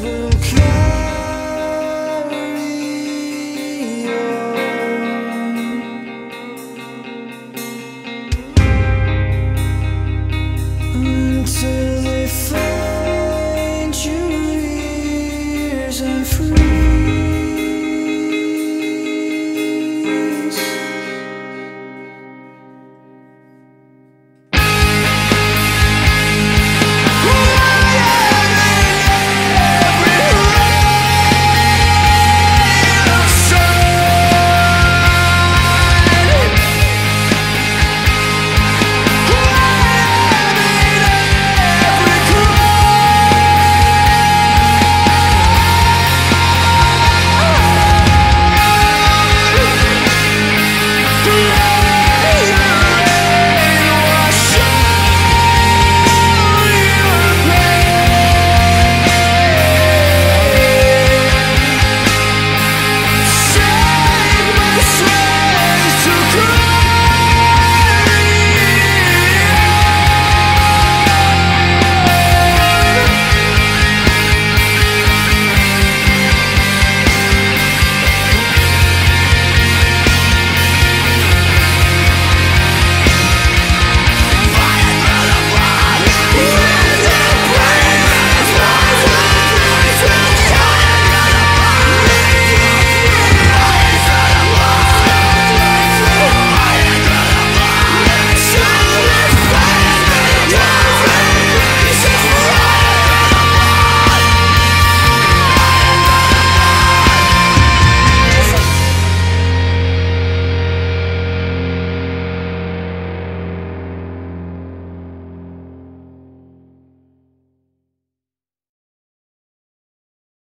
will kill